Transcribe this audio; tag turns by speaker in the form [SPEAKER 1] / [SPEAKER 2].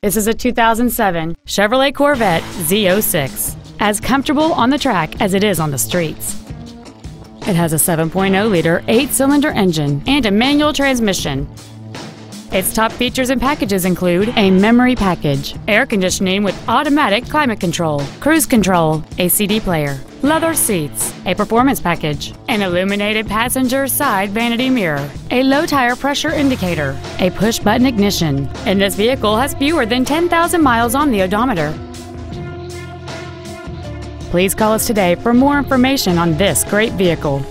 [SPEAKER 1] This is a 2007 Chevrolet Corvette Z06, as comfortable on the track as it is on the streets. It has a 7.0-liter eight-cylinder engine and a manual transmission. Its top features and packages include a memory package, air conditioning with automatic climate control, cruise control, a CD player, leather seats, a performance package, an illuminated passenger side vanity mirror, a low tire pressure indicator, a push button ignition, and this vehicle has fewer than 10,000 miles on the odometer. Please call us today for more information on this great vehicle.